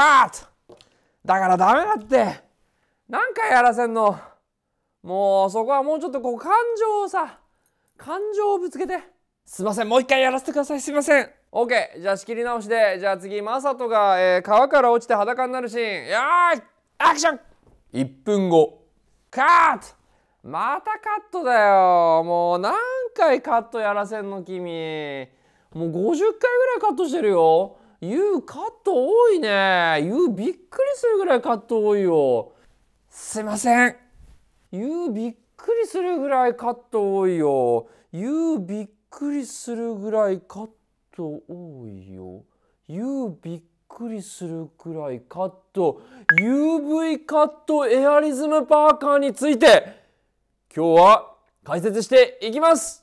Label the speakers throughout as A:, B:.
A: カット。だからダメだって。何回やらせんの？もうそこはもうちょっとこう感情をさ感情をぶつけて。すいません。もう一回やらせてください。すいません。OK じゃあ仕切り直しでじゃあ次マサトが、えー、川から落ちて裸になるシーン。よーい。アクション。1分後。カット。またカットだよ。もう何回カットやらせんの君。もう50回ぐらいカットしてるよ。You カット多いね。You びっくりするぐらいカット多いよ。すいません。You びっくりするぐらいカット多いよ。You びっくりするぐらいカット多いよ。You びっくりするくらいカット。UV カットエアリズムパーカーについて今日は解説していきます。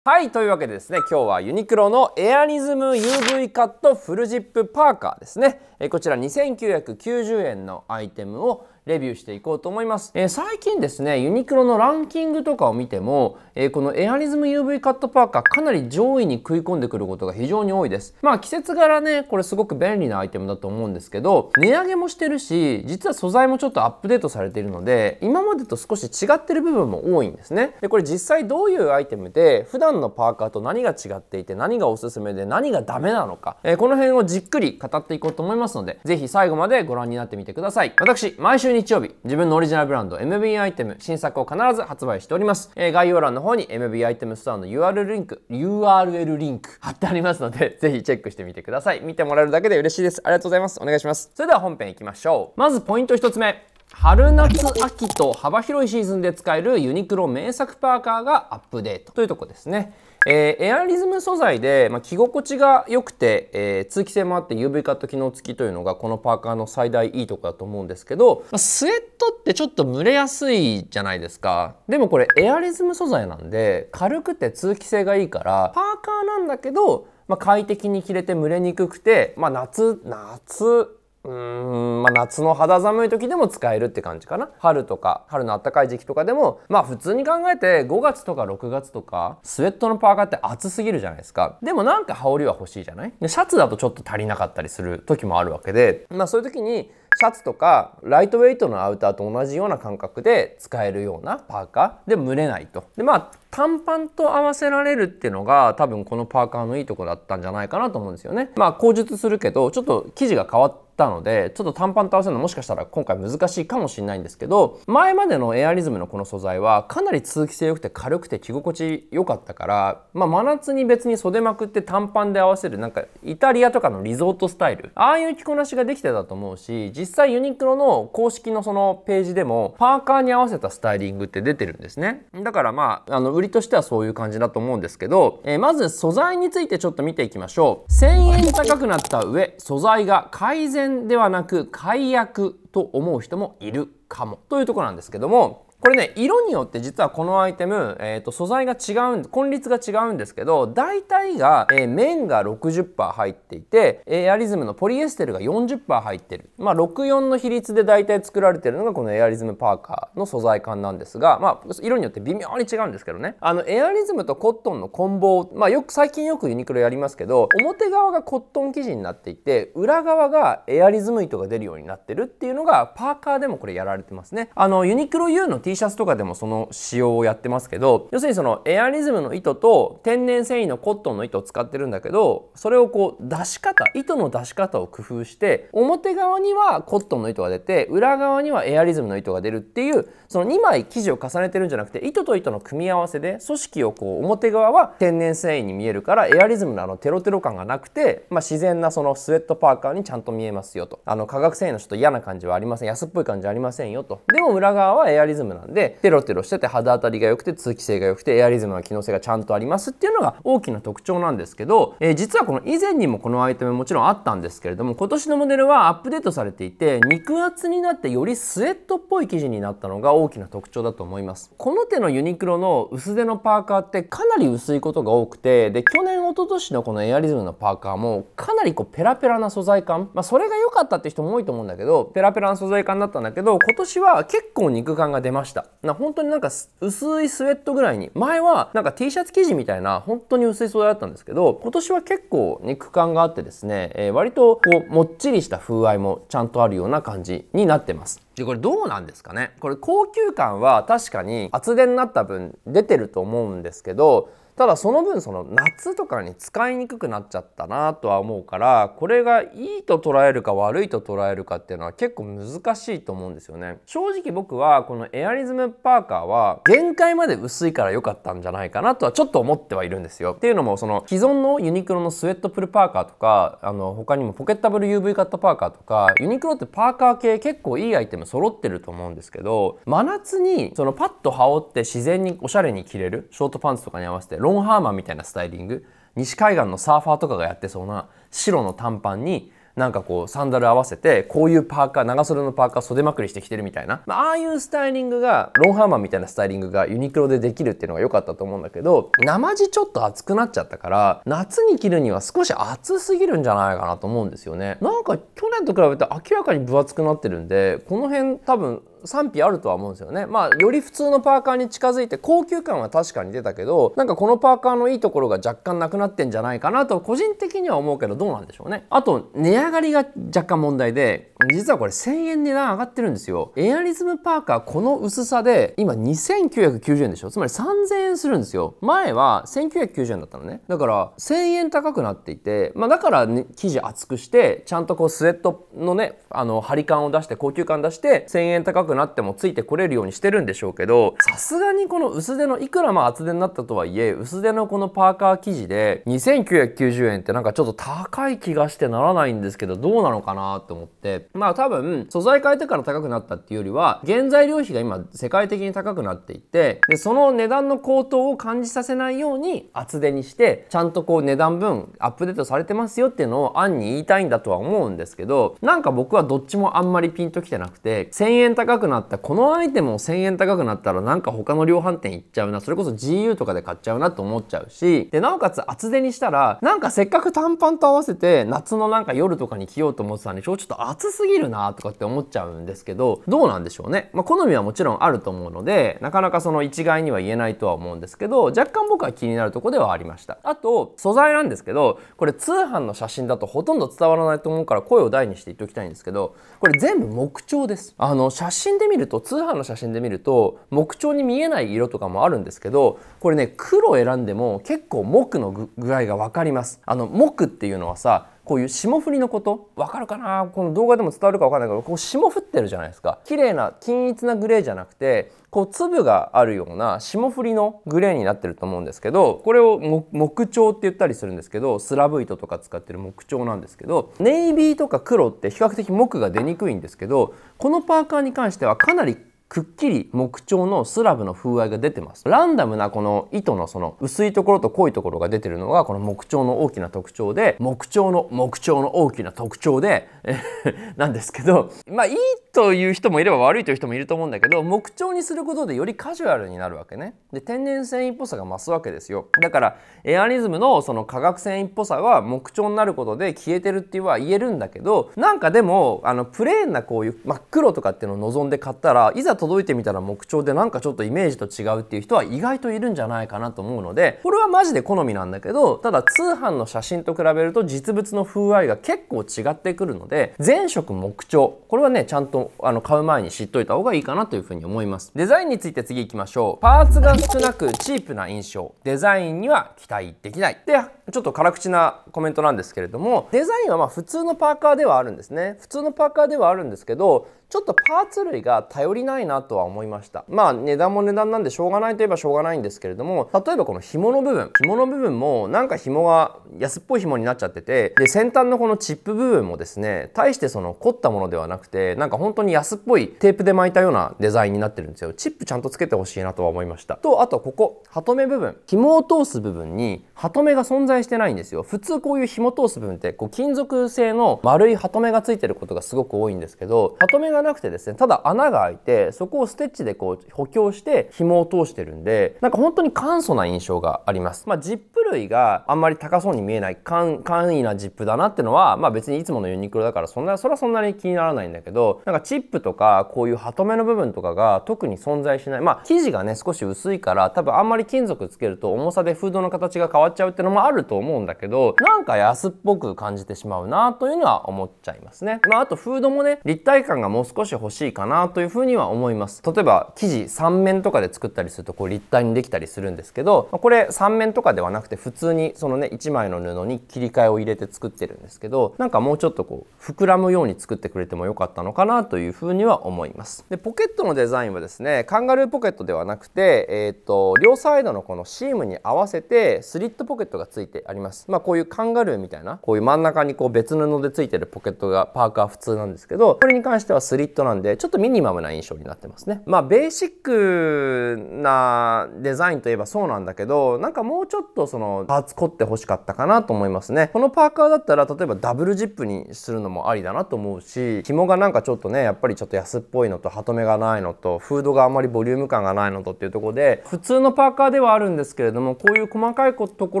A: はいというわけでですね今日はユニクロのエアリズム UV カットフルジップパーカーですね。えこちら2990円のアイテムをレビューしていこうと思います、えー、最近ですねユニクロのランキングとかを見ても、えー、このエアリズム UV カットパーカーかなり上位に食い込んでくることが非常に多いです。まあ季節柄ねこれすごく便利なアイテムだと思うんですけど値上げもしてるし実は素材もちょっとアップデートされているので今までと少し違ってる部分も多いんですね。でこれ実際どういうアイテムで普段のパーカーと何が違っていて何がおすすめで何がダメなのか、えー、この辺をじっくり語っていこうと思います。ので是非最後までご覧になってみてください。私毎週日曜日自分のオリジナルブランド MB アイテム新作を必ず発売しております、えー、概要欄の方に MB アイテムストアの URL リンク URL リンク貼ってありますので ぜひチェックしてみてください。見てもらえるだけで嬉しいです。ありがとうございます。お願いします。それでは本編いきましょう。まずポイント1つ目。春夏秋と幅広いシーズンで使えるユニクロ名作パーカーがアップデートというとこですね。えー、エアリズム素材で、まあ、着心地が良くて、えー、通気性もあって UV カット機能付きというのがこのパーカーの最大いいとこだと思うんですけど、まあ、スウェットってちょっと蒸れやすいじゃないですか。でもこれエアリズム素材なんで軽くて通気性がいいからパーカーなんだけど、まあ、快適に着れて蒸れにくくて、まあ夏、夏うーんまあ、夏の肌寒い時でも使えるって感じかな。春とか春の暖かい時期とかでもまあ普通に考えて5月とか6月とかスウェットのパーカーって暑すぎるじゃないですか。でもなんか羽織は欲しいじゃない？でシャツだとちょっと足りなかったりする時もあるわけでまあそういう時にシャツとかライトウェイトのアウターと同じような感覚で使えるようなパーカー。で蒸れないと。でまあ短パンと合わせられるっていうのが多分このパーカーのいいとこだったんじゃないかなと思うんですよね。まあ口述するけどちょっと生地が変わったのでちょっと短パンと合わせるのもしかしたら今回難しいかもしれないんですけど前までのエアリズムのこの素材はかなり通気性良くて軽くて着心地良かったから、まあ、真夏に別に袖まくって短パンで合わせるなんかイタリアとかのリゾートスタイル。ああいう着こなしができてたと思うし実実際ユニクロの公式のそのページでもパーカーに合わせたスタイリングって出てるんですね。だからまああの売りとしてはそういう感じだと思うんですけど、えー、まず素材についてちょっと見ていきましょう。1000円高くなった上素材が改善ではなく解約と思う人もいる。かも。というとこなんですけどもこれね色によって実はこのアイテム、えーと、素材が違うん根率が違うんですけど大体が、えー、綿が60%入っていてエアリズムのポリエステルが40%入ってる。まあ64の比率で大体作られてるのがこのエアリズムパーカーの素材感なんですがまあ色によって微妙に違うんですけどね。あのエアリズムとコットンの混紡まあよく最近よくユニクロやりますけど表側がコットン生地になっていて裏側がエアリズム糸が出るようになってるっていうのがパーカーでもこれやられてますね。あのユニクロ U の T シャツとかでもその仕様をやってますけど要するにそのエアリズムの糸と天然繊維のコットンの糸を使ってるんだけどそれをこう出し方糸の出し方を工夫して表側にはコットンの糸が出て裏側にはエアリズムの糸が出るっていうその2枚生地を重ねてるんじゃなくて糸と糸の組み合わせで組織をこう表側は天然繊維に見えるからエアリズムのあのテロテロ感がなくて、まあ、自然なそのスウェットパーカーにちゃんと見えますよと。あの化学繊維のちょっと嫌な感じはありません。安っぽい感じはありませんよ。よと。でも裏側はエアリズムなんでテロテロしてて肌当たりが良くて通気性が良くてエアリズムの機能性がちゃんとありますっていうのが大きな特徴なんですけど、えー、実はこの以前にもこのアイテムもちろんあったんですけれども今年のモデルはアップデートされていて肉厚になってよりスウェットっぽい生地になったのが大きな特徴だと思います。この手のユニクロの薄手のパーカーってかなり薄いことが多くてで去年一昨年のこのエアリズムのパーカーもかなりこうペラペラな素材感。まあそれが良かったって人も多いと思うんだけどペラペラな素材感だったんだけど今今年は結構肉感が出ました。な本当になんか薄いスウェットぐらいに。前はなんか T シャツ生地みたいな本当に薄い素材だったんですけど今年は結構肉感があってですね、えー、割とこうもっちりした風合いもちゃんとあるような感じになってます。でこれどうなんですかね？これ高級感は確かに厚手になった分出てると思うんですけどただその分その夏とかに使いにくくなっちゃったなとは思うからこれがいいと捉えるか悪いと捉えるかっていうのは結構難しいと思うんですよね。正直僕はこのエアリズムパーカーは限界まで薄いから良かったんじゃないかなとはちょっと思ってはいるんですよ。っていうのもその既存のユニクロのスウェットプルパーカーとかあの他にもポケッタブル UV カットパーカーとかユニクロってパーカー系結構いいアイテム揃ってると思うんですけど真夏にそのパッと羽織って自然におしゃれに着れるショートパンツとかに合わせてロンハーマンみたいなスタイリング西海岸のサーファーとかがやってそうな白の短パンになんかこうサンダル合わせてこういうパーカー長袖のパーカー袖まくりしてきてるみたいな、まあ、あいうスタイリングがロンハーマンみたいなスタイリングがユニクロでできるっていうのが良かったと思うんだけど生地ちょっと厚くなっちゃったから夏に着るには少し厚すぎるんじゃないかなと思うんですよね。なんか去年と比べて明らかに分厚くなってるんでこの辺多分賛否あるとは思うんですよね。まあより普通のパーカーに近づいて高級感は確かに出たけどなんかこのパーカーのいいところが若干なくなってんじゃないかなと個人的には思うけどどうなんでしょうね。あと値上がりが若干問題で実はこれ1000円値段上がってるんですよ。エアリズムパーカーこの薄さで今2990円でしょ。つまり3000円するんですよ。前は1990円だったのね。だから1000円高くなっていてまあだから、ね、生地厚くしてちゃんとこうスウェットのねあの張り感を出して高級感出して1000円高くなってもついてこれるようにしてるんでしょうけどさすがにこの薄手のいくらまあ厚手になったとはいえ薄手のこのパーカー生地で2990円ってなんかちょっと高い気がしてならないんですけどどうなのかなと思って。まあ多分素材変えてから高くなったっていうよりは原材料費が今世界的に高くなっていてでその値段の高騰を感じさせないように厚手にしてちゃんとこう値段分アップデートされてますよっていうのを案に言いたいんだとは思うんですけどなんか僕はどっちもあんまりピンときてなくて1000円高くくなったこのアイテムも1000円高くなったらなんか他の量販店行っちゃうなそれこそ GU とかで買っちゃうなと思っちゃうしでなおかつ厚手にしたらなんかせっかく短パンと合わせて夏のなんか夜とかに着ようと思ってたんでしょちょっと暑すぎるなとかって思っちゃうんですけどどうなんでしょうね、まあ、好みはもちろんあると思うのでなかなかその一概には言えないとは思うんですけど若干僕は気になるとこではありました。あと素材なんですけどこれ通販の写真だとほとんど伝わらないと思うから声を大にして言っておきたいんですけどこれ全部木彫です。あの写真で見ると通販の写真で見ると木彫に見えない色とかもあるんですけどこれね黒選んでも結構木の具合が分かります。あの木っていうのはさこういう霜降りのことわかるかな？この動画でも伝わるかわかんないけどこう霜降ってるじゃないですか。綺麗な均一なグレーじゃなくてこう粒があるような霜降りのグレーになってると思うんですけどこれを木彫って言ったりするんですけどスラブ糸とか使ってる木彫なんですけどネイビーとか黒って比較的木が出にくいんですけどこのパーカーに関してはかなりくっきり木彫のスラブの風合いが出てます。ランダムなこの糸のその薄いところと濃いところが出てるのがこの木彫の大きな特徴で木彫の木彫の大きな特徴で なんですけどまあいいという人もいれば悪いという人もいると思うんだけど木彫にすることでよりカジュアルになるわけね。で天然繊維っぽさが増すわけですよ。だからエアリズムのその化学繊維っぽさは木彫になることで消えてるっていうは言えるんだけどなんかでもあのプレーンなこういう真っ黒とかっていうのを望んで買ったらいざ届いてみたら木彫でなんかちょっとイメージと違うっていう人は意外といるんじゃないかなと思うのでこれはマジで好みなんだけどただ通販の写真と比べると実物の風合いが結構違ってくるので全色木彫これはねちゃんとあの買う前に知っといた方がいいかなというふうに思います。デザインについて次行きましょう。パーツが少なくチープな印象。デザインには期待できない。でちょっと辛口なコメントなんですけれどもデザインはまあ普通のパーカーではあるんですね。普通のパーカーではあるんですけどちょっとパーツ類が頼りないなとは思いました。まあ値段も値段なんでしょうがないといえばしょうがないんですけれども例えばこの紐の部分。紐の部分もなんか紐が安っぽい紐になっちゃっててで先端のこのチップ部分もですね大してその凝ったものではなくてなんか本当に安っぽいテープで巻いたようなデザインになってるんですよ。チップちゃんとつけてほしいなとは思いました。とあとここハトメ部分。紐を通す部分にハトメが存在してないんですよ。普通こういう紐通す部分ってこう金属製の丸いハトメがついてることがすごく多いんですけどハトメがなくてですねただ穴が開いてそこをステッチでこう補強して紐を通してるんでなんか本当に簡素な印象があります。まあジップ類があんまり高そうに見えない簡易なジップだなってのはまあ別にいつものユニクロだからそんなそれはそんなに気にならないんだけどなんかチップとかこういうハトメの部分とかが特に存在しない。まあ生地がね少し薄いから多分あんまり金属つけると重さでフードの形が変わっちゃうってのもあると思うんだけどなんか安っぽく感じてしまうなというには思っちゃいますね。まああとフードもね立体感がもう少し欲しいかなというふうには思います。例えば生地3面とかで作ったりするとこう立体にできたりするんですけどこれ3面とかではなくて普通にそのね1枚の布に切り替えを入れて作ってるんですけどなんかもうちょっとこう膨らむように作ってくれてもよかったのかなというふうには思います。でポケットのデザインはですねカンガルーポケットではなくて、えーと、両サイドのこのシームに合わせてスリットポケットがついてあります。まあこういうカンガルーみたいなこういう真ん中にこう別布でついてるポケットがパーカー普通なんですけどこれに関してはススリットなんでちょっとミニマムな印象になってますね。まあベーシックなデザインといえばそうなんだけどなんかもうちょっとそのパーツ凝って欲しかったかなと思いますね。このパーカーだったら例えばダブルジップにするのもありだなと思うし紐がなんかちょっとねやっぱりちょっと安っぽいのとハトメがないのとフードがあんまりボリューム感がないのとっていうとこで普通のパーカーではあるんですけれどもこういう細かいとこ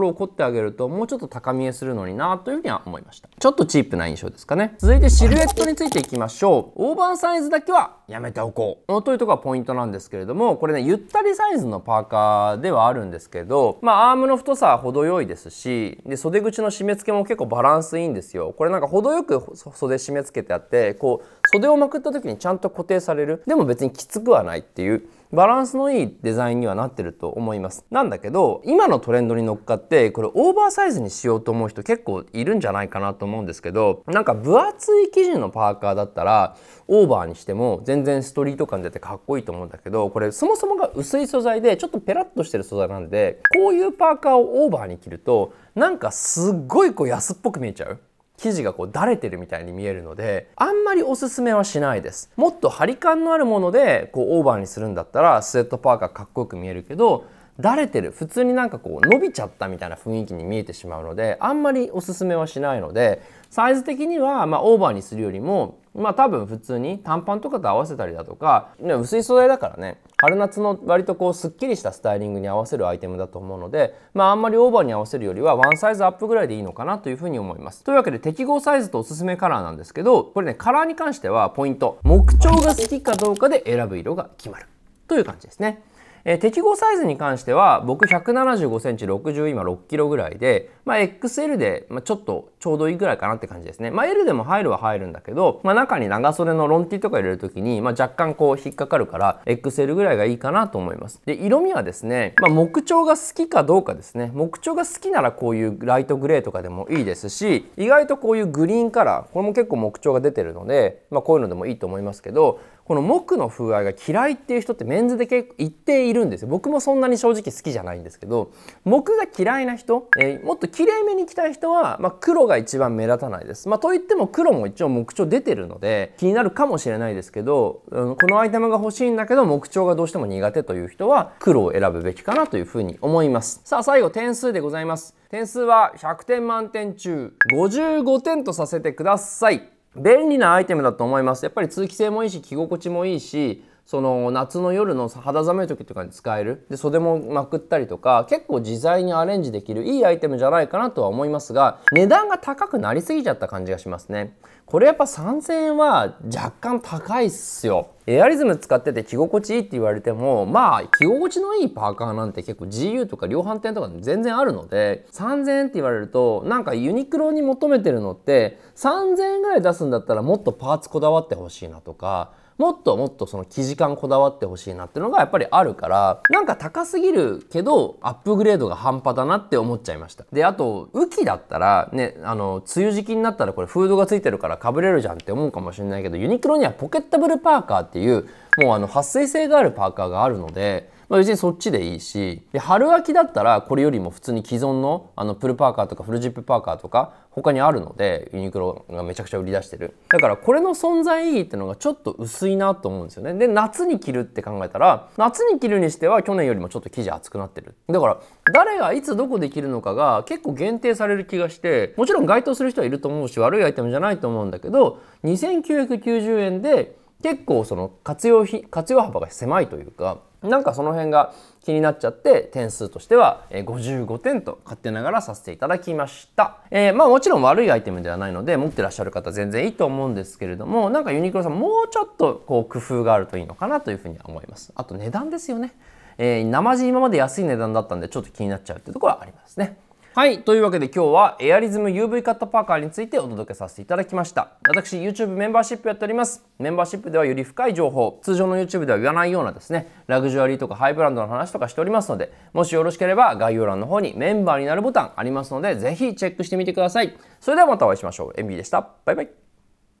A: ろを凝ってあげるともうちょっと高見えするのになというふうには思いました。ちょっとチープな印象ですかね。続いてシルエットについていきましょう。ワンサイズだけはやめておこう。というところがポイントなんですけれどもこれねゆったりサイズのパーカーではあるんですけどまあアームの太さは程よいですしで袖口の締め付けも結構バランスいいんですよ。これなんか程よく袖締め付けてあってこう袖をまくった時にちゃんと固定される。でも別にきつくはないっていうバランスのいいデザインにはなってると思います。なんだけど今のトレンドに乗っかってこれオーバーサイズにしようと思う人結構いるんじゃないかなと思うんですけどなんか分厚い生地のパーカーだったらオーバーにしても全然ストリート感出てかっこいいと思うんだけどこれそもそもが薄い素材でちょっとペラッとしてる素材なんでこういうパーカーをオーバーに着るとなんかすっごいこう安っぽく見えちゃう。生地がこうだれてるみたいに見えるのであんまりおすすめはしないです。もっと張り感のあるものでこうオーバーにするんだったらスウェットパーカーかっこよく見えるけどだれてる。普通になんかこう伸びちゃったみたいな雰囲気に見えてしまうのであんまりおすすめはしないのでサイズ的にはまオーバーにするよりもまあ多分普通に短パンとかと合わせたりだとか、薄い素材だからね春夏の割とこうすっきりしたスタイリングに合わせるアイテムだと思うのでまああんまりオーバーに合わせるよりはワンサイズアップぐらいでいいのかなというふうに思います。というわけで適合サイズとおすすめカラーなんですけどこれねカラーに関してはポイント。木調が好きかどうかで選ぶ色が決まる。という感じですね。えー、適合サイズに関しては僕175センチ60今6キロぐらいで、まあ、XL で、まあ、ちょっとちょうどいいぐらいかなって感じですね。まあ、L でも入るは入るんだけど、まあ、中に長袖のロンティとか入れるときに、まあ、若干こう引っかかるから XL ぐらいがいいかなと思います。で色味はですね、まあ、木調が好きかどうかですね木調が好きならこういうライトグレーとかでもいいですし意外とこういうグリーンカラーこれも結構木調が出てるので、まあ、こういうのでもいいと思いますけどこの木の風合いが嫌いっていう人ってメンズで結構一定いるんですよ。僕もそんなに正直好きじゃないんですけど木が嫌いな人、えー、もっと綺麗めに着たい人は、まあ、黒が一番目立たないです、まあ、といっても黒も一応木調出てるので気になるかもしれないですけど、うん、このアイテムが欲しいんだけど木調がどうしても苦手という人は黒を選ぶべきかなというふうに思います。さあ最後点数でございます。点数は100点満点中55点とさせてください。便利なアイテムだと思います。やっぱり通気性もいいし着心地もいいしその夏の夜の肌寒い時とかに使える。で袖もまくったりとか結構自在にアレンジできるいいアイテムじゃないかなとは思いますが値段が高くなりすぎちゃった感じがしますね。これやっぱ3000円は若干高いっすよ。エアリズム使ってて着心地いいって言われてもまあ着心地のいいパーカーなんて結構 GU とか量販店とか全然あるので3000円って言われるとなんかユニクロに求めてるのって3000円ぐらい出すんだったらもっとパーツこだわってほしいなとかもっともっとその生地感こだわってほしいなっていうのがやっぱりあるからなんか高すぎるけどアップグレードが半端だなって思っちゃいました。であと雨季だったらねあの梅雨時期になったらこれフードがついてるからかぶれるじゃんって思うかもしれないけどユニクロにはポケッタブルパーカーっていうもうあの撥水性があるパーカーがあるのでまあ、別にそっちでいいしで春秋だったらこれよりも普通に既存のあのプルパーカーとかフルジップパーカーとか他にあるのでユニクロがめちゃくちゃ売り出してる。だからこれの存在意義ってのがちょっと薄いなと思うんですよね。で夏に着るって考えたら夏に着るにしては去年よりもちょっと生地厚くなってる。だから誰がいつどこで着るのかが結構限定される気がしてもちろん該当する人はいると思うし悪いアイテムじゃないと思うんだけど2990円で結構その活用費活用幅が狭いというかなんかその辺が気になっちゃって点数としては55点と勝手ながらさせていただきました、えー、まあもちろん悪いアイテムではないので持ってらっしゃる方全然いいと思うんですけれどもなんかユニクロさんもうちょっとこう工夫があるといいのかなというふうに思います。あと値段ですよね。えー、生地今まで安い値段だったんでちょっと気になっちゃうっていうところはありますね。はい。というわけで今日はエアリズム UV カットパーカーについてお届けさせていただきました。私 YouTube メンバーシップやっております。メンバーシップではより深い情報、通常の YouTube では言わないようなですね、ラグジュアリーとかハイブランドの話とかしておりますので、もしよろしければ概要欄の方にメンバーになるボタンありますので、ぜひチェックしてみてください。それではまたお会いしましょう。エンビーでした。バイバイ。